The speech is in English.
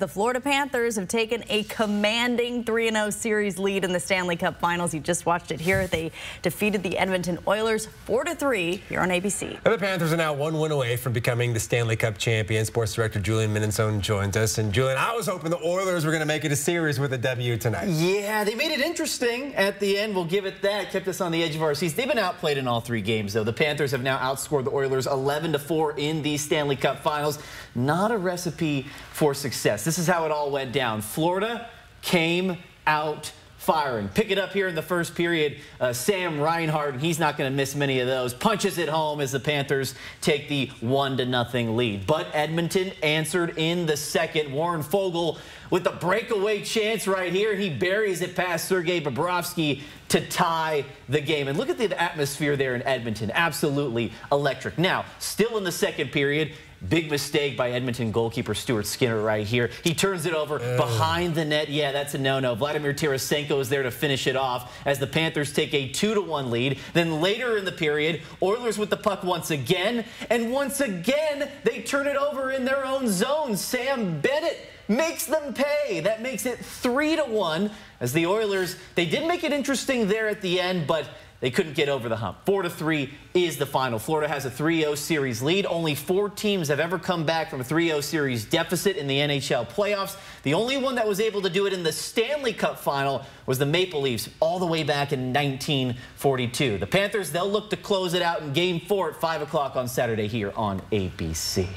The Florida Panthers have taken a commanding 3-0 series lead in the Stanley Cup Finals. You just watched it here. They defeated the Edmonton Oilers 4-3 here on ABC. The Panthers are now one win away from becoming the Stanley Cup champion. Sports director Julian Minnesone joins us. And Julian, I was hoping the Oilers were going to make it a series with a W tonight. Yeah, they made it interesting at the end. We'll give it that. Kept us on the edge of our seats. They've been outplayed in all three games, though. The Panthers have now outscored the Oilers 11-4 in the Stanley Cup Finals. Not a recipe for success. This is how it all went down. Florida came out firing. Pick it up here in the first period. Uh, Sam Reinhart, and he's not going to miss many of those. Punches it home as the Panthers take the one to nothing lead. But Edmonton answered in the second. Warren Foegele with the breakaway chance right here. He buries it past Sergei Bobrovsky to tie the game. And look at the atmosphere there in Edmonton. Absolutely electric. Now, still in the second period, Big mistake by Edmonton goalkeeper Stuart Skinner right here. He turns it over behind the net. Yeah, that's a no-no. Vladimir Tarasenko is there to finish it off as the Panthers take a 2-1 lead. Then later in the period, Oilers with the puck once again. And once again, they turn it over in their own zone. Sam Bennett makes them pay. That makes it 3 to 1 as the Oilers, they did make it interesting there at the end, but they couldn't get over the hump. 4 to 3 is the final. Florida has a 3-0 series lead. Only four teams have ever come back from a 3-0 series deficit in the NHL playoffs. The only one that was able to do it in the Stanley Cup final was the Maple Leafs all the way back in 1942. The Panthers, they'll look to close it out in game 4 at 5 o'clock on Saturday here on ABC.